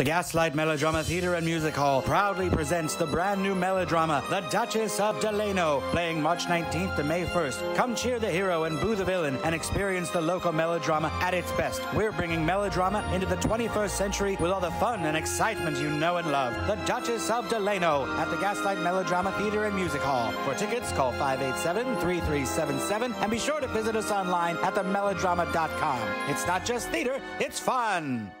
The Gaslight Melodrama Theatre and Music Hall proudly presents the brand new melodrama, The Duchess of Delano, playing March 19th to May 1st. Come cheer the hero and boo the villain and experience the local melodrama at its best. We're bringing melodrama into the 21st century with all the fun and excitement you know and love. The Duchess of Delano at the Gaslight Melodrama Theatre and Music Hall. For tickets, call 587-3377 and be sure to visit us online at themelodrama.com. It's not just theater, it's fun.